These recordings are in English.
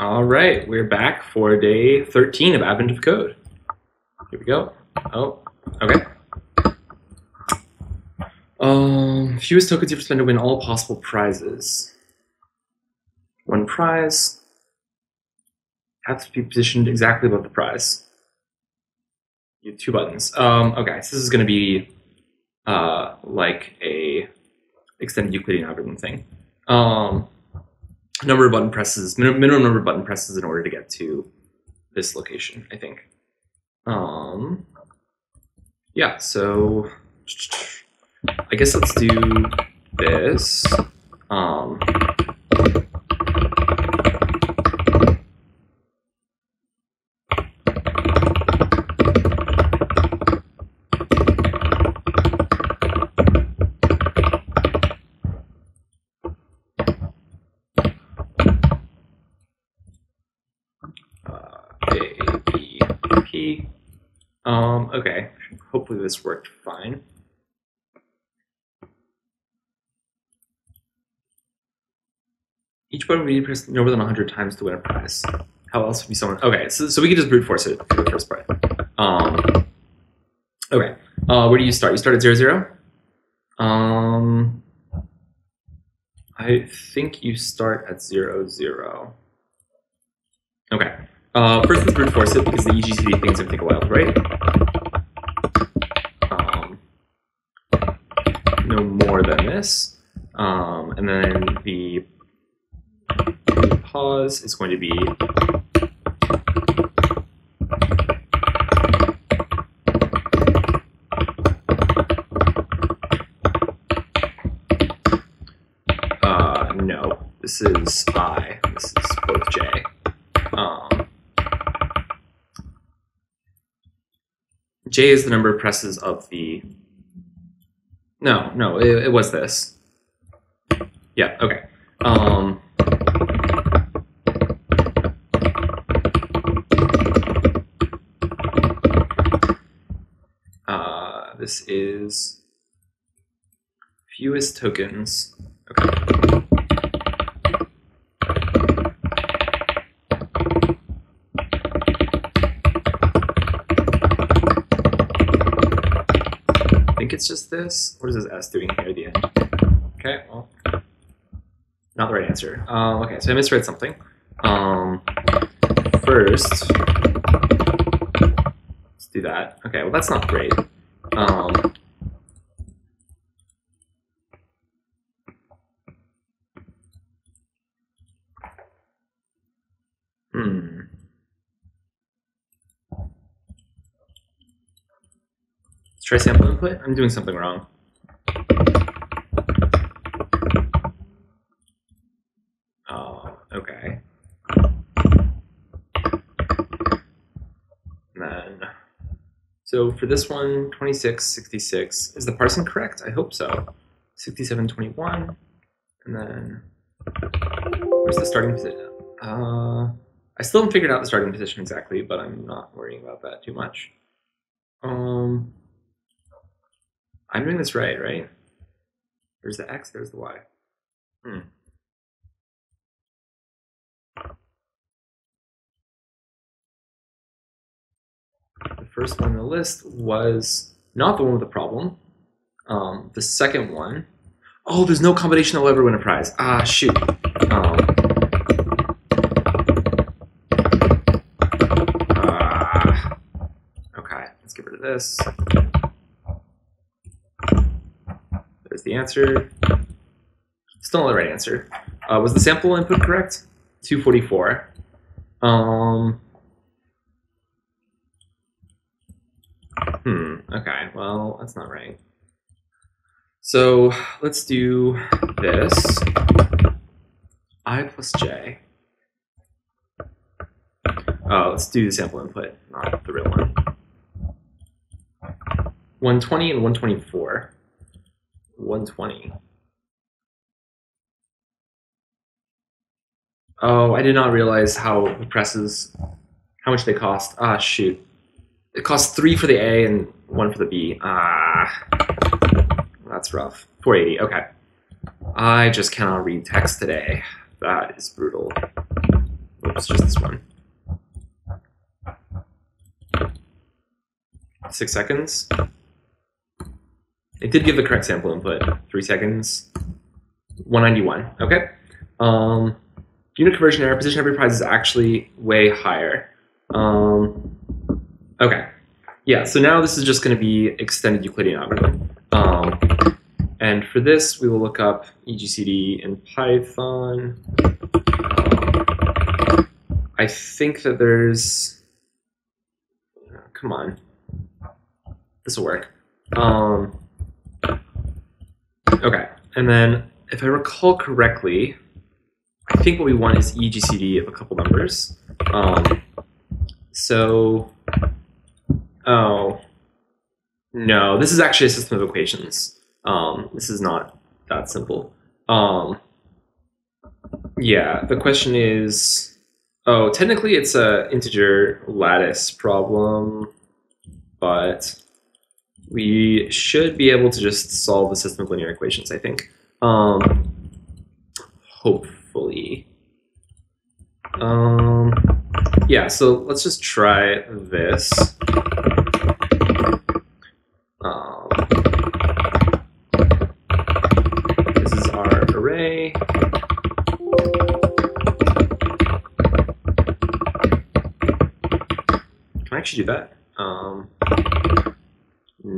All right, we're back for day 13 of Advent of Code. Here we go. Oh, okay. Um, fewest tokens you have to spend to win all possible prizes. One prize have to be positioned exactly above the prize. You have two buttons. Um, okay, so this is going to be uh, like a extended Euclidean algorithm thing. Um, number of button presses, minimum, number of button presses in order to get to this location, I think. Um, yeah, so I guess let's do this. Um, A, B, P. Um, okay. Hopefully this worked fine. Each button we need to press no more than 100 times to win a prize. How else would be someone? Okay, so, so we can just brute force it for the first part. Um, okay, uh, where do you start? You start at zero zero. Um, I think you start at zero zero. Okay. Uh, first, let's brute force it because the EGCD thing's gonna take a while, right? Um, no Um, and then the pause is going to be uh, no. This is I. This is both J. Um, J is the number of presses of the. No, no, it, it was this. Yeah, okay. Um, uh, this is fewest tokens. Okay. Think it's just this. What is this S doing here at the end? Okay, well, not the right answer. Um, okay, so I misread something. Um, first, let's do that. Okay, well that's not great. Um, hmm. Let's try sample input. I'm doing something wrong. Oh, okay. And then, so for this one, 26, 66. Is the parsing correct? I hope so. 6721, And then, where's the starting position? Uh, I still haven't figured out the starting position exactly, but I'm not worrying about that too much. Um, I'm doing this right, right? There's the X, there's the Y. Hmm. The first one on the list was not the one with the problem. Um, the second one, oh, there's no combination that'll ever win a prize. Ah, shoot. Um, ah, okay, let's get rid of this. There's the answer. Still not the right answer. Uh, was the sample input correct? 244. Um, hmm, okay, well, that's not right. So let's do this. I plus j. Oh, let's do the sample input, not the real one. 120 and 124. 120. Oh, I did not realize how the presses, how much they cost. Ah, shoot. It costs three for the A and one for the B. Ah, that's rough. 480, okay. I just cannot read text today. That is brutal. Oops, just this one. Six seconds. It did give the correct sample input. Three seconds. 191. Okay. Um, unit conversion error, position every prize is actually way higher. Um, okay. Yeah, so now this is just going to be extended Euclidean algorithm. Um, and for this, we will look up EGCD in Python. I think that there's, come on, this will work. Um, okay, and then if I recall correctly, I think what we want is EGCD of a couple numbers. Um, so, oh, no, this is actually a system of equations. Um, this is not that simple. Um, yeah, the question is, oh, technically it's a integer lattice problem, but we should be able to just solve the system of linear equations, I think. Um, hopefully. Um, yeah, so let's just try this. Um, this is our array. Can I actually do that?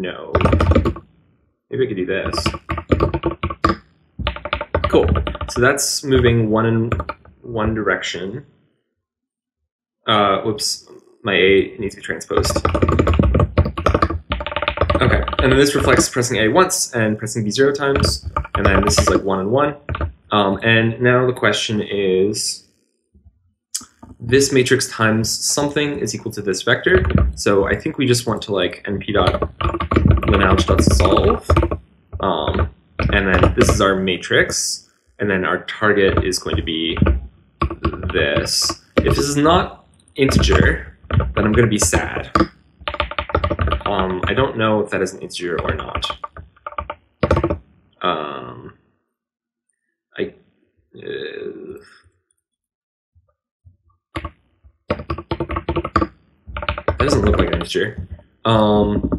No. Maybe I could do this. Cool. So that's moving one in one direction. Uh, whoops, my A needs to be transposed. Okay, and then this reflects pressing A once and pressing B zero times, and then this is like one and one. Um, and now the question is, this matrix times something is equal to this vector. So I think we just want to like np dot linalg dot solve. Um, and then this is our matrix, and then our target is going to be this. If this is not integer, then I'm going to be sad. Um, I don't know if that is an integer or not. Um, I. Uh, that doesn't look like an integer. Um,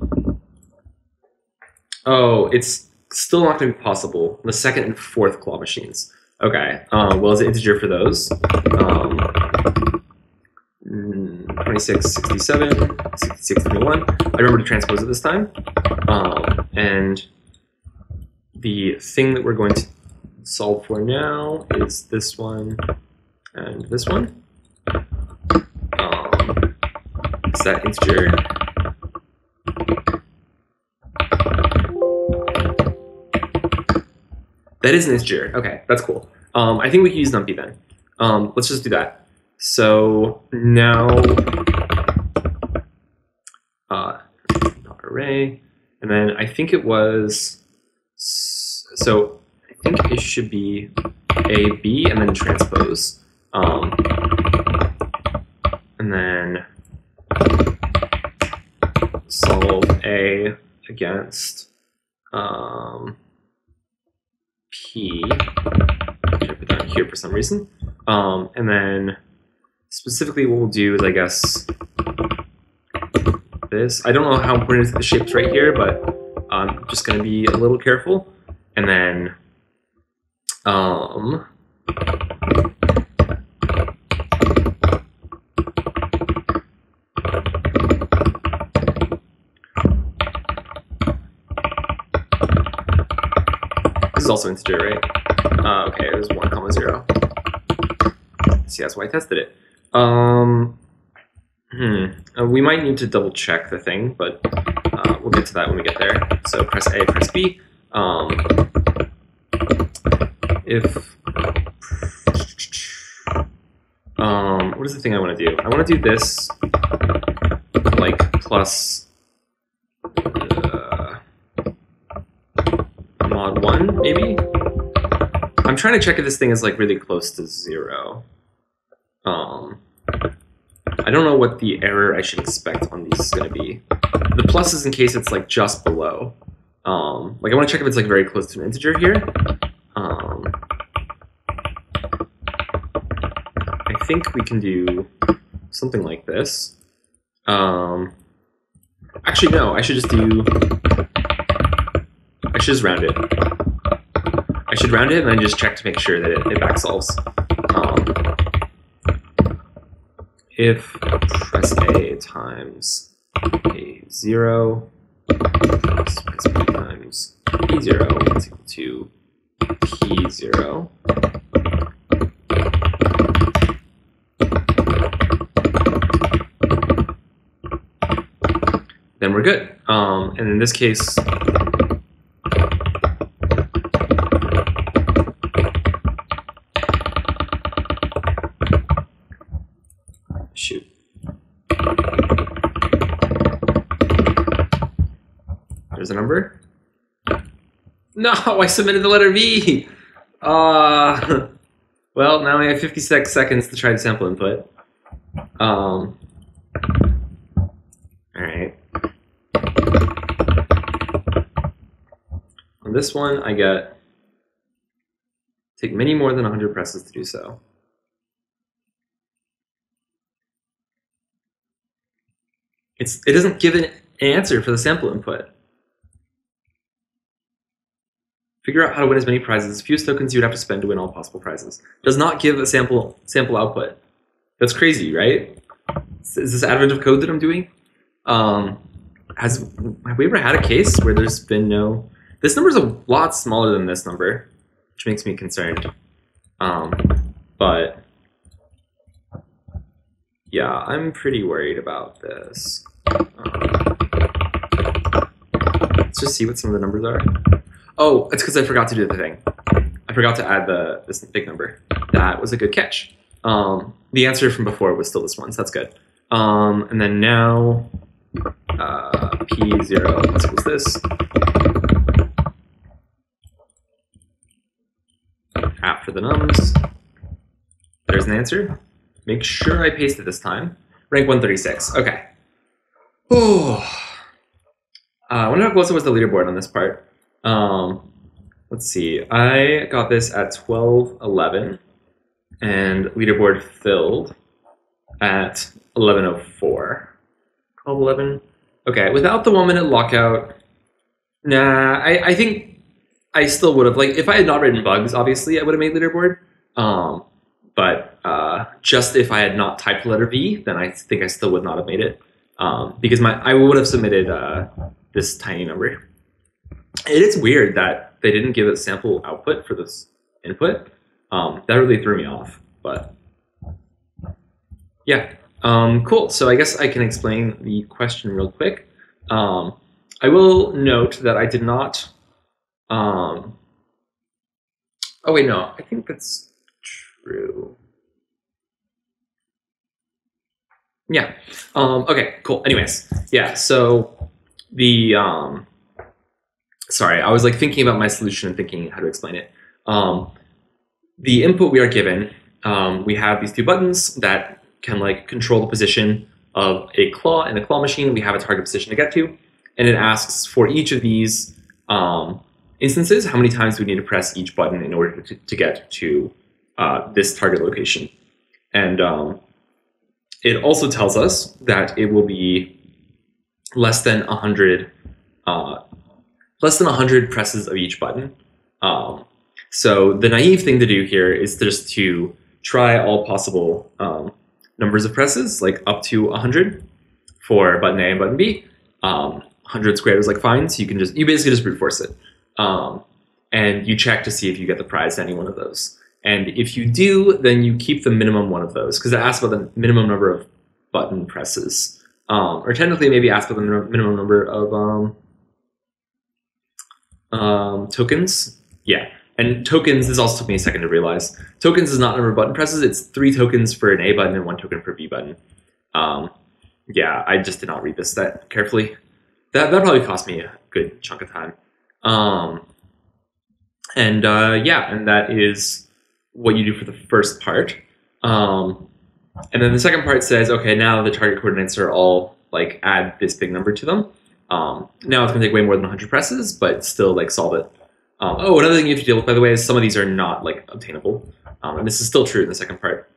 oh, it's still not going to be possible. The second and fourth claw machines. Okay. Um, well, is it integer for those? Um, 26, 67, 66, 21. I remember to transpose it this time. Um, and the thing that we're going to solve for now is this one and this one. Um, that integer? That is an integer. Okay, that's cool. Um, I think we can use numpy then. Um, let's just do that. So now, uh, array, and then I think it was, so I think it should be a b and then transpose, um, and then solve a against um, p. Put that here for some reason, um, and then specifically what we'll do is, I guess, this. I don't know how important the shapes right here, but I'm just going to be a little careful. And then, um, is also integer, right? Uh, okay, it was 1 comma 0. See, that's why I tested it. Um, hmm. Uh, we might need to double check the thing, but uh, we'll get to that when we get there. So press A, press B. Um, if um, what is the thing I want to do? I want to do this like plus trying to check if this thing is like really close to zero. Um, I don't know what the error I should expect on these is going to be. The plus is in case it's like just below. Um, like I want to check if it's like very close to an integer here. Um, I think we can do something like this. Um, actually, no, I should just do, I should just round it. Should round it and then just check to make sure that it, it back solves. Um, if press A times A0 plus press B times B0 is equal to P0, then we're good. Um, and in this case, shoot. There's a number. No, I submitted the letter V. Uh, well, now I have 56 seconds to try to sample input. Um, all right. On this one, I get take many more than 100 presses to do so. It's it doesn't give an answer for the sample input. Figure out how to win as many prizes, fewest tokens you would have to spend to win all possible prizes. Does not give a sample sample output. That's crazy, right? Is this advent of code that I'm doing? Um, has have we ever had a case where there's been no? This number is a lot smaller than this number, which makes me concerned. Um, but yeah, I'm pretty worried about this. Um, let's just see what some of the numbers are. Oh, it's because I forgot to do the thing. I forgot to add the this big number. That was a good catch. Um, the answer from before was still this one, so that's good. Um, and then now uh, p0 equals this. After the nums, there's an answer. Make sure I paste it this time. Rank 136. Okay. Oh. Uh, I wonder how close it was the leaderboard on this part. Um, let's see. I got this at 12:11, and leaderboard filled at 11:04. 12:11. Okay, without the one minute lockout, nah. I, I think I still would have like if I had not written bugs. Obviously, I would have made leaderboard. Um, but uh, just if I had not typed letter V, then I think I still would not have made it um, because my I would have submitted uh, this tiny number. It is weird that they didn't give a sample output for this input. Um, that really threw me off, but yeah, um, cool. So I guess I can explain the question real quick. Um, I will note that I did not. Um, oh wait, no, I think that's true. Yeah. Um, okay. Cool. Anyways, yeah. So the um, sorry, I was like thinking about my solution and thinking how to explain it. Um, the input we are given, um, we have these two buttons that can like control the position of a claw in a claw machine. We have a target position to get to, and it asks for each of these um, instances how many times we need to press each button in order to, to get to uh, this target location. And um, it also tells us that it will be less than 100 uh, less than 100 presses of each button. Um, so the naive thing to do here is just to try all possible um, numbers of presses, like up to 100 for button A and button B. Um, 100 squared is like fine, so you can just, you basically just brute force it. Um, and you check to see if you get the prize to any one of those. And if you do, then you keep the minimum one of those, because it asks about the minimum number of button presses. Um, or technically maybe ask about the minimum number of um, tokens. Yeah, and tokens, this also took me a second to realize. Tokens is not number of button presses, it's three tokens for an A button and one token for B button. Um, yeah, I just did not read this that carefully. That, that probably cost me a good chunk of time. Um, and uh, yeah, and that is what you do for the first part. Um, and then the second part says, okay, now the target coordinates are all like add this big number to them. Um, now it's going to take way more than 100 presses, but still like solve it. Um, oh, another thing you have to deal with, by the way, is some of these are not like obtainable, um, and this is still true in the second part.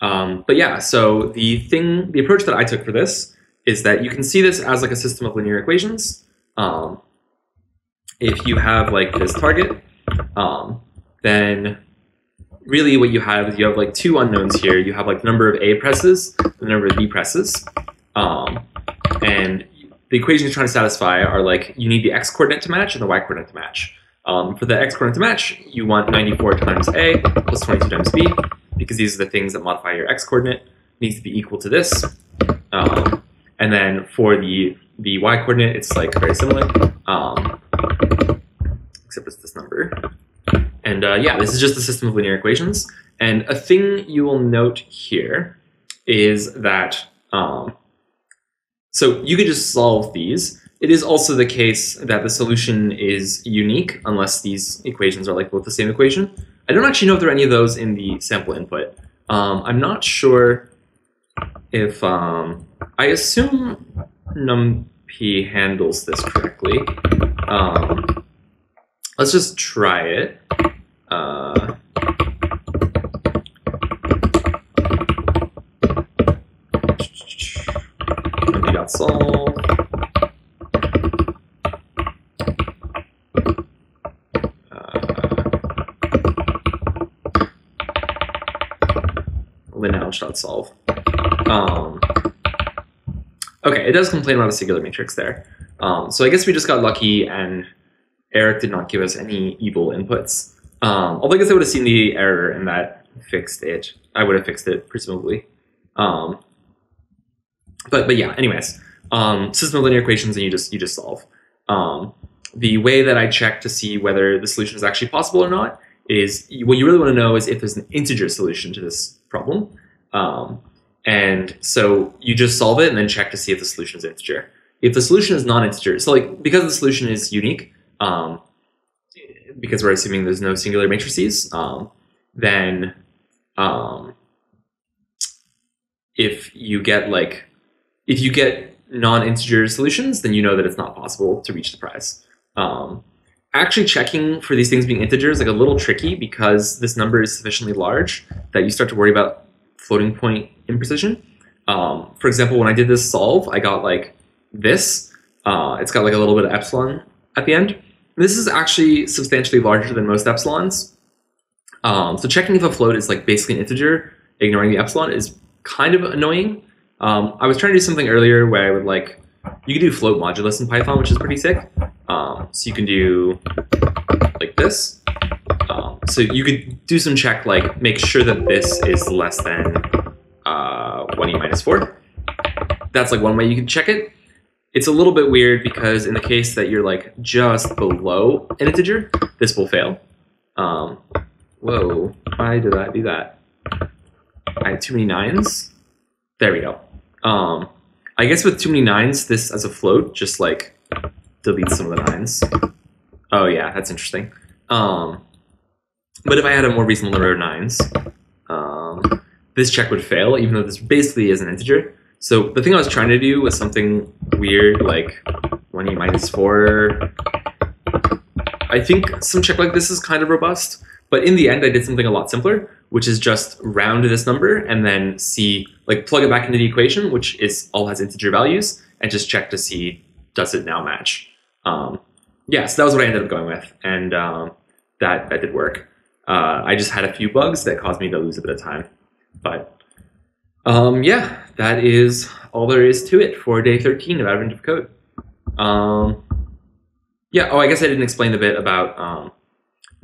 Um, but yeah, so the thing, the approach that I took for this is that you can see this as like a system of linear equations. Um, if you have like this target, um, then really what you have is you have like two unknowns here. You have like the number of A presses, the number of B presses. And the equations you're trying to satisfy are like you need the x coordinate to match and the y coordinate to match. Um, for the x coordinate to match, you want 94 times A plus 22 times B, because these are the things that modify your x coordinate. needs to be equal to this. Um, and then for the, the y coordinate, it's like very similar, um, except it's this number. And uh, yeah, this is just a system of linear equations. And a thing you will note here is that, um, so you could just solve these. It is also the case that the solution is unique unless these equations are like both the same equation. I don't actually know if there are any of those in the sample input. Um, I'm not sure if, um, I assume NumPy handles this correctly. Um, let's just try it. Uh, NumPy dot solve. solve. Um, okay, it does complain about a singular matrix there. Um, so I guess we just got lucky and Eric did not give us any evil inputs. Um, although I guess I would have seen the error and that fixed it. I would have fixed it, presumably. Um, but but yeah, anyways, um, system of linear equations and you just you just solve. Um, the way that I check to see whether the solution is actually possible or not is what you really want to know is if there's an integer solution to this problem. Um, and so you just solve it and then check to see if the solution is integer. If the solution is non-integer, so like because the solution is unique, um, because we're assuming there's no singular matrices, um, then um, if you get like if you get non-integer solutions, then you know that it's not possible to reach the prize. Um, actually checking for these things being integers like a little tricky because this number is sufficiently large that you start to worry about floating point imprecision. Um, for example, when I did this solve, I got like this. Uh, it's got like a little bit of epsilon at the end. This is actually substantially larger than most epsilons. Um, so checking if a float is like basically an integer, ignoring the epsilon, is kind of annoying. Um, I was trying to do something earlier where I would like, you can do float modulus in Python, which is pretty sick. Um, so you can do like this. Um, so you could do some check, like make sure that this is less than uh, 1e minus 4. That's like one way you can check it. It's a little bit weird because in the case that you're like just below an integer, this will fail. Um, whoa, why did I do that? I had too many nines. There we go. Um, I guess with too many nines, this as a float just like deletes some of the nines. Oh yeah, that's interesting. Um, but if I had a more reasonable number of nines, um, this check would fail, even though this basically is an integer. So the thing I was trying to do was something weird, like 1e minus 4. I think some check like this is kind of robust, but in the end I did something a lot simpler, which is just round this number and then see, like plug it back into the equation, which is all has integer values, and just check to see does it now match. Um, yeah, so that was what I ended up going with, and um, that, that did work. Uh, I just had a few bugs that caused me to lose a bit of time. But um, yeah, that is all there is to it for day 13 of Advent of Code. Um, yeah, oh, I guess I didn't explain a bit about um,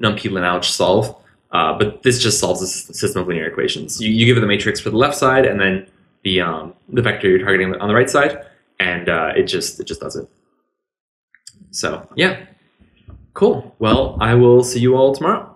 NumPy linalg solve, uh, but this just solves a system of linear equations. You, you give it the matrix for the left side and then the um, the vector you're targeting on the right side, and uh, it just it just does it. So yeah, cool. Well, I will see you all tomorrow.